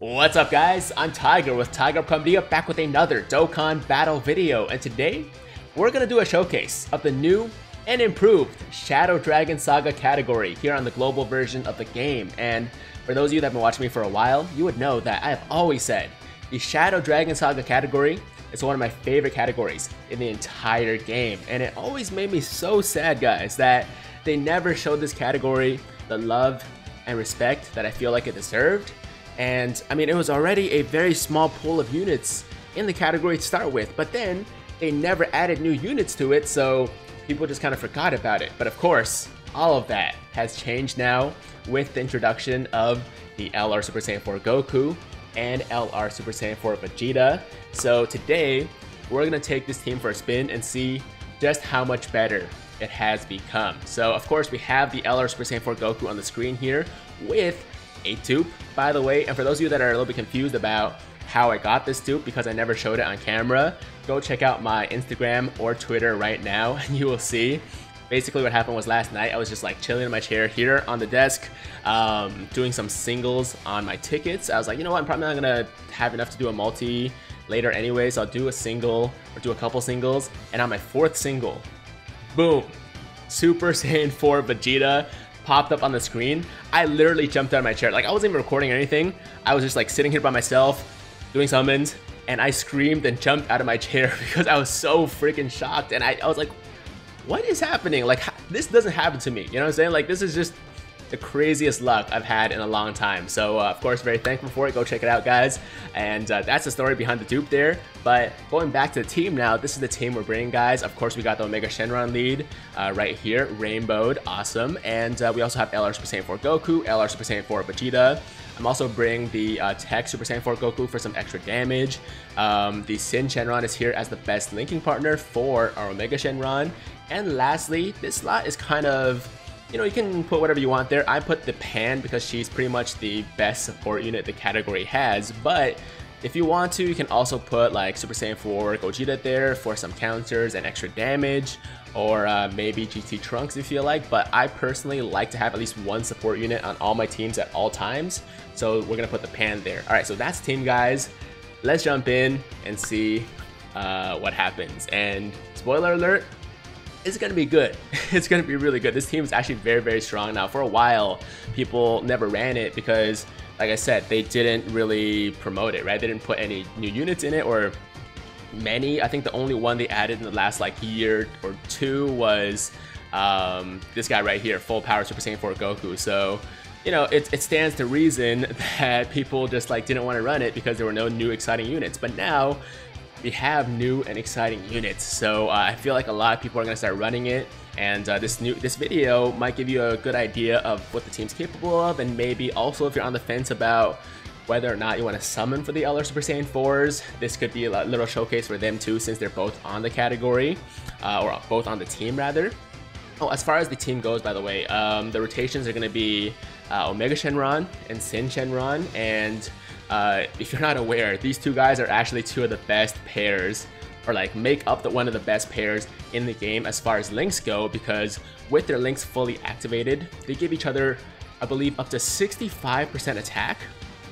What's up guys, I'm Tiger with Tiger Comedy back with another Dokkan Battle video. And today we're gonna do a showcase of the new and improved Shadow Dragon Saga category here on the global version of the game. And for those of you that have been watching me for a while, you would know that I have always said the Shadow Dragon Saga category is one of my favorite categories in the entire game. And it always made me so sad guys that they never showed this category the love and respect that I feel like it deserved and I mean, it was already a very small pool of units in the category to start with, but then they never added new units to it, so people just kind of forgot about it. But of course, all of that has changed now with the introduction of the LR Super Saiyan 4 Goku and LR Super Saiyan 4 Vegeta. So today, we're gonna take this team for a spin and see just how much better it has become. So of course, we have the LR Super Saiyan 4 Goku on the screen here with a dupe, by the way. And for those of you that are a little bit confused about how I got this dupe because I never showed it on camera, go check out my Instagram or Twitter right now and you will see. Basically what happened was last night I was just like chilling in my chair here on the desk um, doing some singles on my tickets. I was like, you know what, I'm probably not gonna have enough to do a multi later anyway, so I'll do a single or do a couple singles. And on my fourth single, boom, Super Saiyan 4 Vegeta popped up on the screen, I literally jumped out of my chair. Like I wasn't even recording or anything. I was just like sitting here by myself, doing summons, and I screamed and jumped out of my chair because I was so freaking shocked. And I, I was like, what is happening? Like this doesn't happen to me. You know what I'm saying? Like this is just the craziest luck I've had in a long time. So, uh, of course, very thankful for it. Go check it out, guys. And uh, that's the story behind the dupe there. But going back to the team now, this is the team we're bringing, guys. Of course, we got the Omega Shenron lead uh, right here, rainbowed, awesome. And uh, we also have LR Super Saiyan 4 Goku, LR Super Saiyan 4 Vegeta. I'm also bringing the uh, Tech Super Saiyan 4 Goku for some extra damage. Um, the Syn Shenron is here as the best linking partner for our Omega Shenron. And lastly, this slot is kind of you know, you can put whatever you want there. I put the Pan because she's pretty much the best support unit the category has, but if you want to, you can also put like Super Saiyan 4 Gogeta there for some counters and extra damage, or uh, maybe GT Trunks if you like, but I personally like to have at least one support unit on all my teams at all times, so we're gonna put the Pan there. Alright, so that's team guys. Let's jump in and see uh, what happens. And spoiler alert, it's going to be good. it's going to be really good. This team is actually very, very strong now. For a while, people never ran it because, like I said, they didn't really promote it, right? They didn't put any new units in it or many. I think the only one they added in the last like year or two was um, this guy right here, Full Power Super Saiyan 4 Goku. So, you know, it, it stands to reason that people just like didn't want to run it because there were no new exciting units. But now we have new and exciting units. So uh, I feel like a lot of people are going to start running it. And uh, this new this video might give you a good idea of what the team's capable of, and maybe also if you're on the fence about whether or not you want to summon for the LR Super Saiyan 4s, this could be a little showcase for them too, since they're both on the category, uh, or both on the team rather. Oh, as far as the team goes, by the way, um, the rotations are going to be uh, Omega Shenron and Syn Shenron, and uh, if you're not aware, these two guys are actually two of the best pairs or like make up the one of the best pairs in the game as far as links go because with their links fully activated, they give each other, I believe, up to 65% attack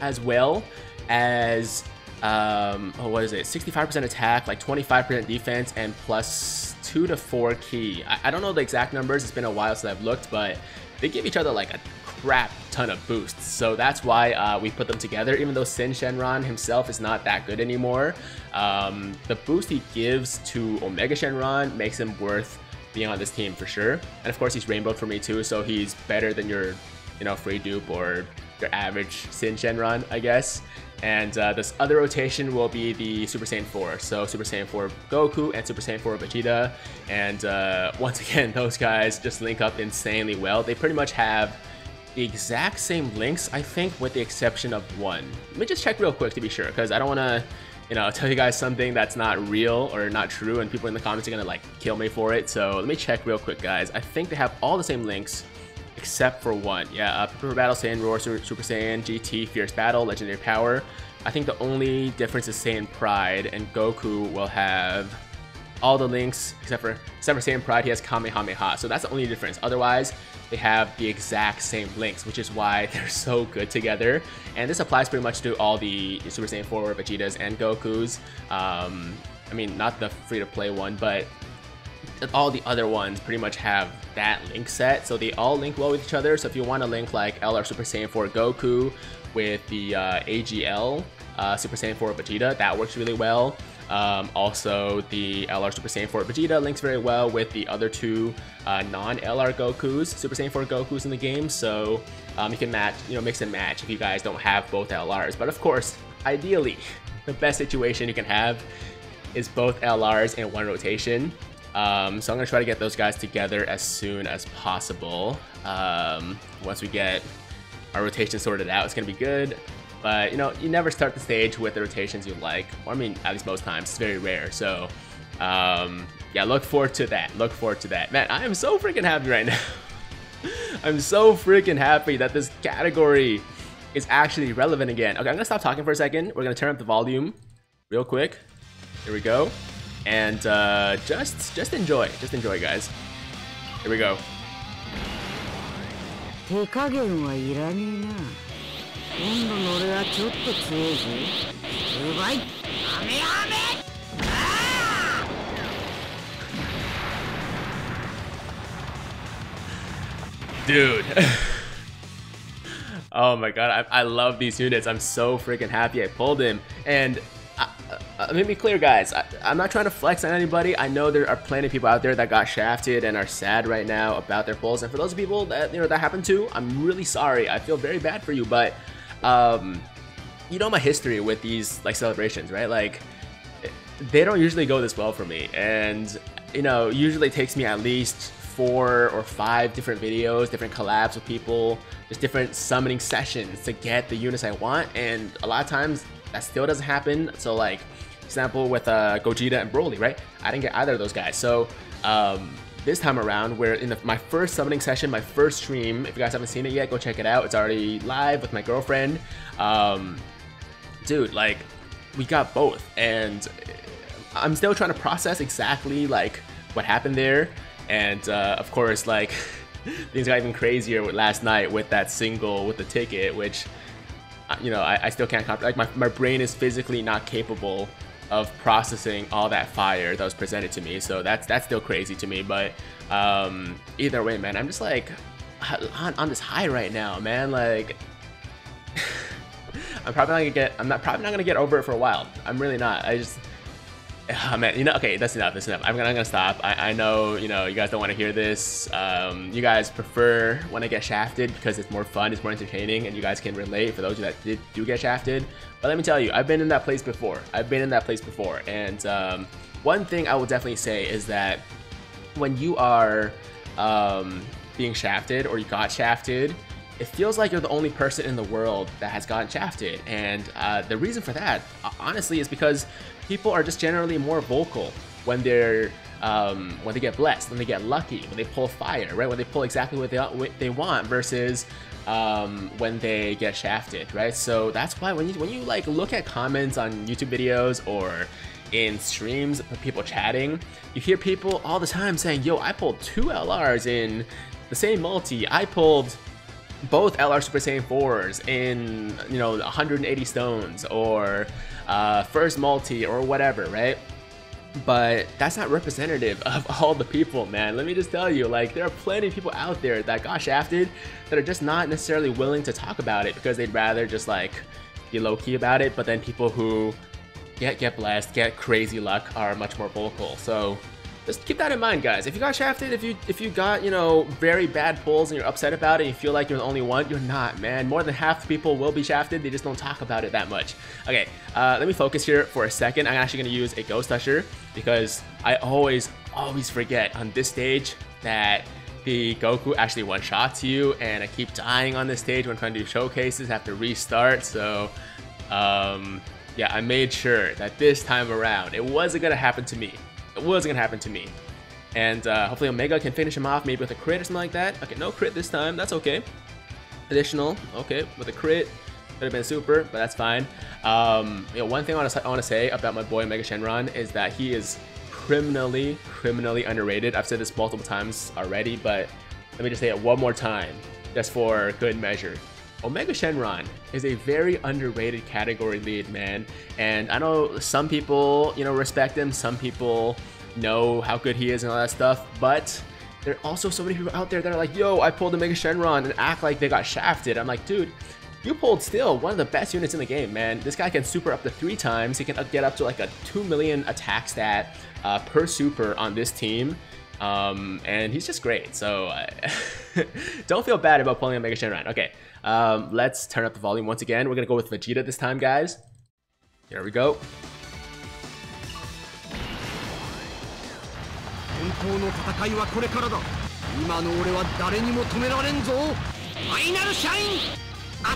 as well as, um, oh, what is it? 65% attack, like 25% defense, and plus 2 to 4 ki. I, I don't know the exact numbers, it's been a while since I've looked, but they give each other like a crap ton of boosts. So that's why uh, we put them together. Even though Syn Shenron himself is not that good anymore, um, the boost he gives to Omega Shenron makes him worth being on this team for sure. And of course, he's rainbowed for me too, so he's better than your, you know, free dupe or your average Syn Shenron, I guess. And uh, this other rotation will be the Super Saiyan 4. So Super Saiyan 4 Goku and Super Saiyan 4 Vegeta. And uh, once again, those guys just link up insanely well. They pretty much have the exact same links, I think, with the exception of one. Let me just check real quick to be sure, because I don't want to, you know, tell you guys something that's not real or not true, and people in the comments are going to, like, kill me for it. So let me check real quick, guys. I think they have all the same links, except for one. Yeah, uh, Super Battle, Saiyan Roar, Super Saiyan, GT, Fierce Battle, Legendary Power. I think the only difference is Saiyan Pride, and Goku will have all the links except for except for Saiyan Pride, he has Kamehameha. So that's the only difference. Otherwise, they have the exact same links, which is why they're so good together. And this applies pretty much to all the Super Saiyan 4 Vegetas and Gokus. Um, I mean, not the free-to-play one, but all the other ones pretty much have that link set, so they all link well with each other. So if you want to link like LR Super Saiyan 4 Goku with the uh, AGL uh, Super Saiyan 4 Vegeta, that works really well. Um, also, the LR Super Saiyan 4 Vegeta links very well with the other two uh, non-LR Gokus, Super Saiyan 4 Gokus in the game, so um, you can match, you know, mix and match if you guys don't have both LRs. But of course, ideally, the best situation you can have is both LRs in one rotation. Um, so I'm gonna try to get those guys together as soon as possible. Um, once we get our rotation sorted out, it's gonna be good. But you know, you never start the stage with the rotations you like. Or I mean, at least most times, it's very rare. So um, yeah, look forward to that. Look forward to that. Man, I am so freaking happy right now. I'm so freaking happy that this category is actually relevant again. Okay, I'm gonna stop talking for a second. We're gonna turn up the volume real quick. Here we go and uh, just just enjoy, just enjoy, guys. Here we go. 手加減はいらねえな 今度の俺はちょっと強いぜうまいハメハメ Dude. oh my god, I, I love these units. I'm so freaking happy I pulled him. And uh, uh, let me clear, guys. I, am not trying to flex on anybody. I know there are plenty of people out there that got shafted and are sad right now about their pulls. And for those people that you know that happened to, I'm really sorry. I feel very bad for you. But um, you know my history with these like celebrations, right? Like they don't usually go this well for me, and you know usually takes me at least four or five different videos, different collabs with people, just different summoning sessions to get the units I want. And a lot of times that still doesn't happen. So like, example with uh, Gogeta and Broly, right? I didn't get either of those guys. So um, this time around, we're in the, my first summoning session, my first stream. If you guys haven't seen it yet, go check it out. It's already live with my girlfriend. Um, dude, like, we got both, and I'm still trying to process exactly like what happened there. And uh, of course, like things got even crazier with last night with that single with the ticket, which you know, I, I still can't comprehend. Like my, my brain is physically not capable of processing all that fire that was presented to me. So that's that's still crazy to me. But um, either way, man, I'm just like on, on this high right now, man. Like I'm probably not gonna get. I'm not probably not gonna get over it for a while. I'm really not. I just Oh, man, you know, okay, that's enough. That's enough. I'm gonna, I'm gonna stop. I, I know, you know, you guys don't want to hear this. Um, you guys prefer when I get shafted because it's more fun, it's more entertaining, and you guys can relate for those that did, do get shafted. But let me tell you, I've been in that place before. I've been in that place before, and um, one thing I will definitely say is that when you are um, being shafted or you got shafted, it feels like you're the only person in the world that has gotten shafted. And uh, the reason for that, honestly, is because people are just generally more vocal when they're um, when they get blessed, when they get lucky, when they pull fire, right? When they pull exactly what they what they want versus um, when they get shafted, right? So that's why when you when you like look at comments on YouTube videos or in streams of people chatting, you hear people all the time saying, "Yo, I pulled two LRs in the same multi. I pulled." Both LR Super Saiyan 4s in, you know, 180 stones or uh, first multi or whatever, right? But that's not representative of all the people, man. Let me just tell you, like, there are plenty of people out there that got shafted that are just not necessarily willing to talk about it because they'd rather just, like, be low-key about it. But then people who get, get blessed, get crazy luck are much more vocal. So just keep that in mind, guys. If you got shafted, if you if you got, you know, very bad pulls and you're upset about it, and you feel like you're the only one, you're not, man. More than half the people will be shafted, they just don't talk about it that much. Okay, uh, let me focus here for a second. I'm actually gonna use a Ghost Usher because I always, always forget on this stage that the Goku actually one-shots you, and I keep dying on this stage when trying to do showcases, have to restart, so, um, yeah, I made sure that this time around, it wasn't gonna happen to me it wasn't gonna happen to me. And uh, hopefully Omega can finish him off maybe with a crit or something like that. Okay, no crit this time, that's okay. Additional, okay, with a crit, could have been super, but that's fine. Um, you know, one thing I want to say about my boy Mega Shenron is that he is criminally, criminally underrated. I've said this multiple times already, but let me just say it one more time, just for good measure. Omega Shenron is a very underrated category lead, man. And I know some people, you know, respect him. Some people know how good he is and all that stuff. But there are also so many people out there that are like, yo, I pulled Omega Shenron and act like they got shafted. I'm like, dude, you pulled still one of the best units in the game, man. This guy can super up to three times. He can get up to like a 2 million attack stat uh, per super on this team. Um, and he's just great. So uh, don't feel bad about pulling a Mega Shenron. Okay, um, let's turn up the volume once again. We're gonna go with Vegeta this time, guys. Here we go.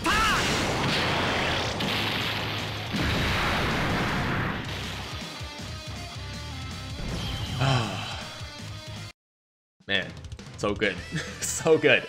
本 so good. so good.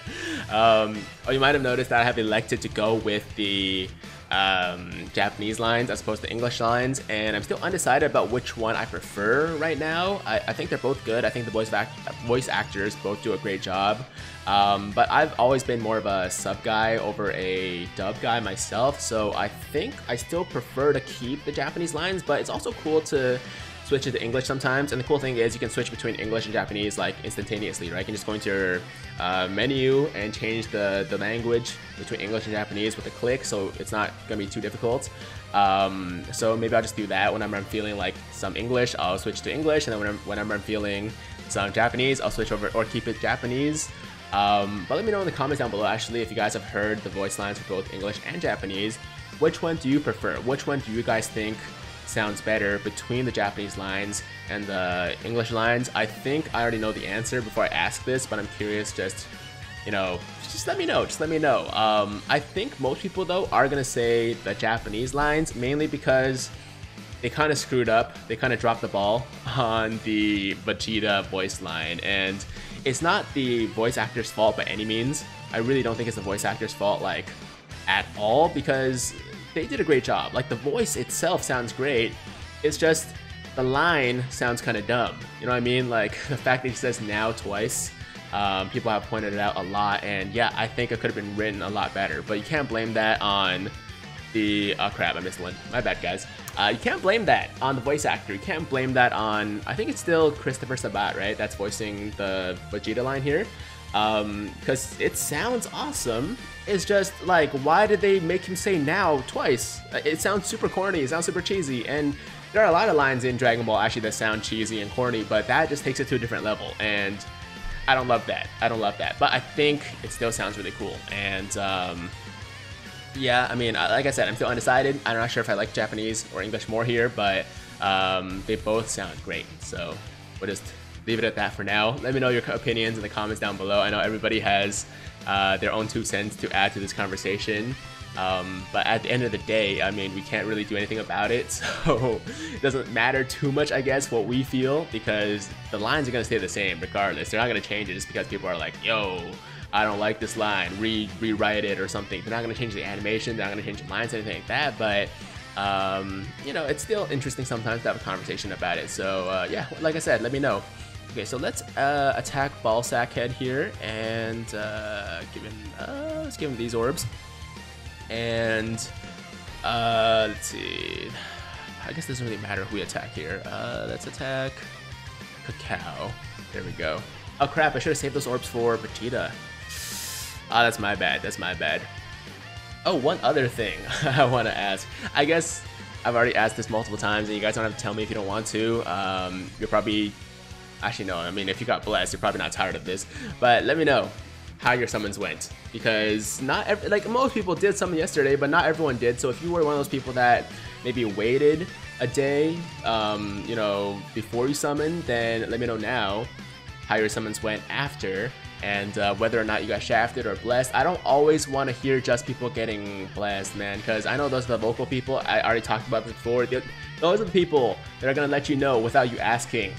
Um, oh, you might have noticed that I have elected to go with the um, Japanese lines as opposed to English lines, and I'm still undecided about which one I prefer right now. I, I think they're both good. I think the voice, act voice actors both do a great job. Um, but I've always been more of a sub guy over a dub guy myself, so I think I still prefer to keep the Japanese lines, but it's also cool to switch into English sometimes. And the cool thing is you can switch between English and Japanese like instantaneously, right? You can just go into your uh, menu and change the, the language between English and Japanese with a click, so it's not gonna be too difficult. Um, so maybe I'll just do that whenever I'm feeling like some English, I'll switch to English, and then whenever, whenever I'm feeling some Japanese, I'll switch over or keep it Japanese. Um, but let me know in the comments down below actually if you guys have heard the voice lines for both English and Japanese. Which one do you prefer? Which one do you guys think sounds better between the Japanese lines and the English lines? I think I already know the answer before I ask this, but I'm curious just, you know, just let me know, just let me know. Um, I think most people though are gonna say the Japanese lines, mainly because they kind of screwed up. They kind of dropped the ball on the Vegeta voice line, and it's not the voice actor's fault by any means. I really don't think it's the voice actor's fault, like, at all, because they did a great job. Like the voice itself sounds great. It's just the line sounds kind of dumb. You know what I mean? Like the fact that he says now twice. Um, people have pointed it out a lot, and yeah, I think it could have been written a lot better. But you can't blame that on the oh crap, I missed one. My bad, guys. Uh, you can't blame that on the voice actor. You can't blame that on. I think it's still Christopher Sabat, right? That's voicing the Vegeta line here because um, it sounds awesome. It's just like, why did they make him say now twice? It sounds super corny, it sounds super cheesy, and there are a lot of lines in Dragon Ball actually that sound cheesy and corny, but that just takes it to a different level, and I don't love that. I don't love that, but I think it still sounds really cool, and um, yeah, I mean, like I said, I'm still undecided. I'm not sure if I like Japanese or English more here, but um, they both sound great, so we'll just leave it at that for now. Let me know your opinions in the comments down below. I know everybody has uh, their own two cents to add to this conversation. Um, but at the end of the day, I mean, we can't really do anything about it, so it doesn't matter too much, I guess, what we feel, because the lines are going to stay the same regardless. They're not going to change it just because people are like, yo, I don't like this line, re rewrite it or something. They're not going to change the animation, they're not going to change the lines, or anything like that, but um, you know, it's still interesting sometimes to have a conversation about it. So uh, yeah, like I said, let me know. Okay, so let's uh, attack Ball Sack Head here and uh, give him, uh, let's give him these orbs. And uh, let's see, I guess it doesn't really matter who we attack here. Uh, let's attack Cacao. There we go. Oh crap, I should have saved those orbs for Vegeta. Ah, oh, that's my bad, that's my bad. Oh, one other thing I want to ask. I guess I've already asked this multiple times and you guys don't have to tell me if you don't want to. Um, you're probably Actually, no. I mean, if you got blessed, you're probably not tired of this. But let me know how your summons went because not every, like most people did summon yesterday, but not everyone did. So if you were one of those people that maybe waited a day, um, you know, before you summon, then let me know now how your summons went after and uh, whether or not you got shafted or blessed. I don't always want to hear just people getting blessed, man, because I know those are the vocal people. I already talked about before. Those are the people that are going to let you know without you asking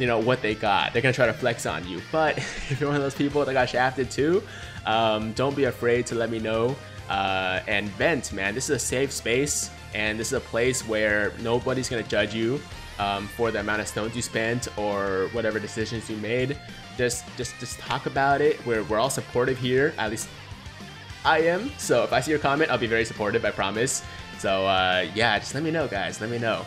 you know what they got. They're gonna try to flex on you. But if you're one of those people that got shafted too, um, don't be afraid to let me know uh, and vent, man. This is a safe space, and this is a place where nobody's gonna judge you. um, for the amount of stones you spent or whatever decisions you made. Just just just talk about it. We're we're all supportive here. At least I am. So if I see your comment, I'll be very supportive. I promise. So uh, yeah, just let me know, guys. Let me know.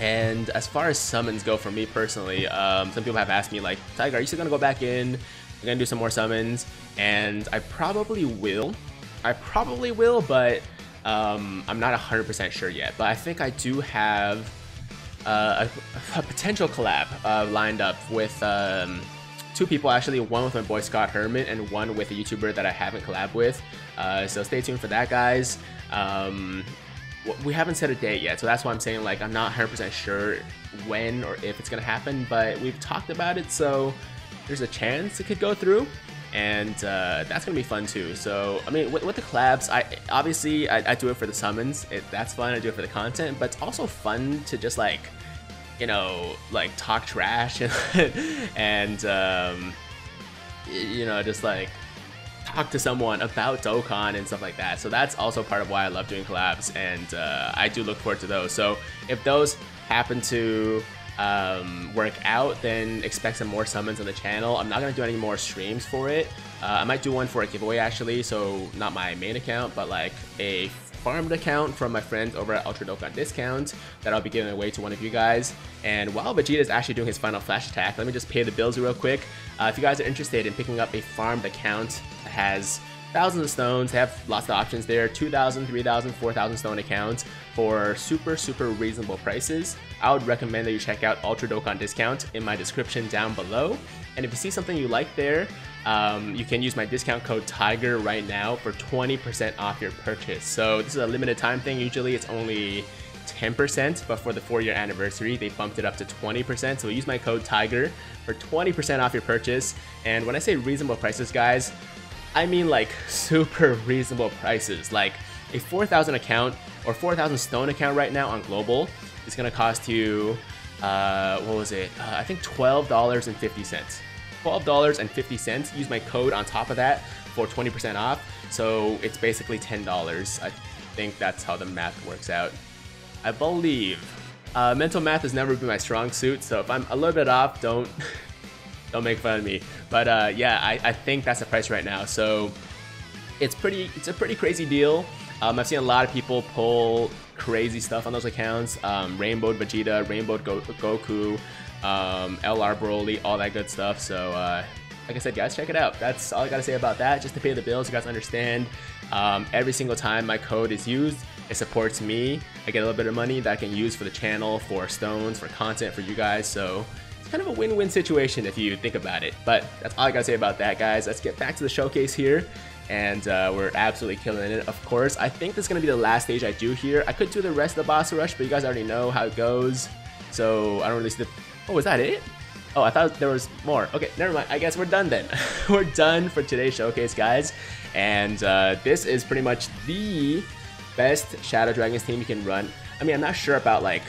And as far as summons go for me personally, um, some people have asked me like, Tiger, are you still gonna go back in? You're gonna do some more summons, and I probably will. I probably will, but um, I'm not 100% sure yet. But I think I do have uh, a, a, potential collab uh, lined up with um, two people actually. One with my boy Scott Herman, and one with a YouTuber that I haven't collabed with. Uh, so stay tuned for that, guys. Um, we haven't set a date yet, so that's why I'm saying like I'm not 100% sure when or if it's gonna happen, but we've talked about it, so there's a chance it could go through, and uh, that's gonna be fun too. So I mean, with, with the collabs, I obviously I, I, do it for the summons, it, that's fun. I do it for the content, but it's also fun to just like you know like talk trash and and um, you know just like talk to someone about Dokkan and stuff like that. So that's also part of why I love doing collabs, and uh, I do look forward to those. So if those happen to um, work out, then expect some more summons on the channel. I'm not gonna do any more streams for it. Uh, I might do one for a giveaway actually, so not my main account, but like a farmed account from my friends over at Ultra Dokkan Discount that I'll be giving away to one of you guys. And while Vegeta is actually doing his final flash attack, let me just pay the bills real quick. Uh, if you guys are interested in picking up a farmed account has thousands of stones. They have lots of options there 2,000, 3,000, 4,000 stone accounts for super, super reasonable prices. I would recommend that you check out Ultra Dokkan Discount in my description down below. And if you see something you like there, um, you can use my discount code TIGER right now for 20% off your purchase. So this is a limited time thing. Usually it's only 10%, but for the four year anniversary, they bumped it up to 20%. So use my code TIGER for 20% off your purchase. And when I say reasonable prices, guys, I mean like super reasonable prices. Like a 4,000 account or 4,000 stone account right now on global is gonna cost you, uh, what was it? Uh, I think $12.50. $12.50. Use my code on top of that for 20% off. So it's basically $10. I think that's how the math works out. I believe. Uh, mental math has never been my strong suit, so if I'm a little bit off, don't don't make fun of me. But uh, yeah, I, I think that's the price right now. So it's pretty it's a pretty crazy deal. Um, I've seen a lot of people pull crazy stuff on those accounts. Um, Rainbow Vegeta, Rainbow Go Goku, um, LR Broly, all that good stuff. So uh, like I said, guys, check it out. That's all I gotta say about that. Just to pay the bills, you guys understand. Um, every single time my code is used, it supports me. I get a little bit of money that I can use for the channel, for stones, for content for you guys. So kind of a win-win situation if you think about it. But that's all I gotta say about that, guys. Let's get back to the showcase here. And uh, we're absolutely killing it, of course. I think this is gonna be the last stage I do here. I could do the rest of the boss rush, but you guys already know how it goes. So I don't really see the... Oh, was that it? Oh, I thought there was more. Okay, never mind. I guess we're done then. we're done for today's showcase, guys. And uh, this is pretty much the best Shadow Dragons team you can run. I mean, I'm not sure about like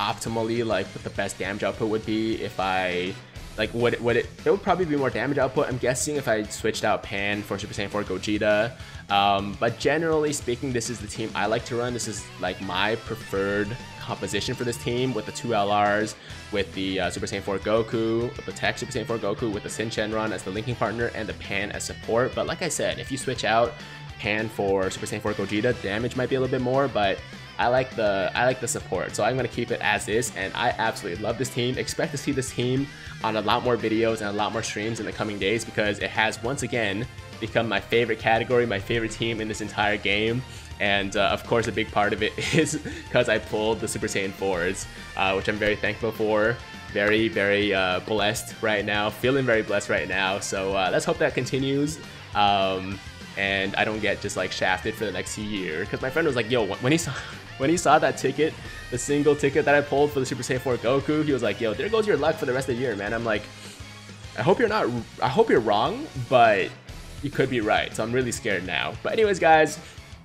optimally like what the best damage output would be if I like would it, would it it would probably be more damage output. I'm guessing if I switched out Pan for Super Saiyan 4 Gogeta. Um, but generally speaking this is the team I like to run. This is like my preferred composition for this team with the two LRs with the uh, Super Saiyan 4 Goku the Tech Super Saiyan 4 Goku with the Syn Shenron as the linking partner and the Pan as support. But like I said if you switch out Pan for Super Saiyan 4 Gogeta, damage might be a little bit more, but I like the I like the support, so I'm gonna keep it as is, and I absolutely love this team. Expect to see this team on a lot more videos and a lot more streams in the coming days because it has once again become my favorite category, my favorite team in this entire game. And uh, of course, a big part of it is because I pulled the Super Saiyan 4s, uh, which I'm very thankful for. Very, very uh, blessed right now, feeling very blessed right now. So uh, let's hope that continues. Um, and I don't get just like shafted for the next year. Because my friend was like, yo, when he saw when he saw that ticket, the single ticket that I pulled for the Super Saiyan 4 Goku, he was like, yo, there goes your luck for the rest of the year, man. I'm like, I hope you're not, I hope you're wrong, but you could be right. So I'm really scared now. But anyways, guys,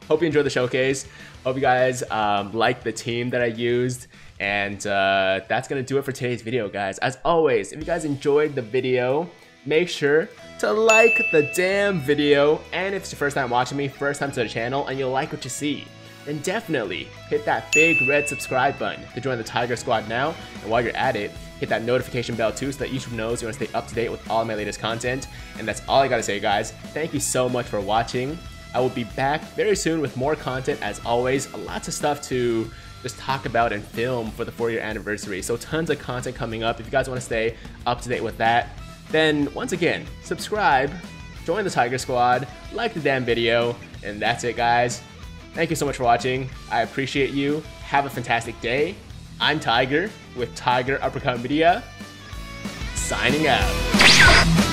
hope you enjoyed the showcase. Hope you guys um, like the team that I used. And uh, that's going to do it for today's video, guys. As always, if you guys enjoyed the video, make sure to like the damn video. And if it's your first time watching me, first time to the channel, and you like what you see, then definitely hit that big red subscribe button to join the Tiger Squad now. And while you're at it, hit that notification bell too so that YouTube knows you want to stay up to date with all my latest content. And that's all I gotta say, guys. Thank you so much for watching. I will be back very soon with more content as always. Lots of stuff to just talk about and film for the four year anniversary. So tons of content coming up. If you guys want to stay up to date with that, then once again, subscribe, join the Tiger Squad, like the damn video, and that's it guys. Thank you so much for watching. I appreciate you. Have a fantastic day. I'm Tiger with Tiger Uppercut Media, signing out.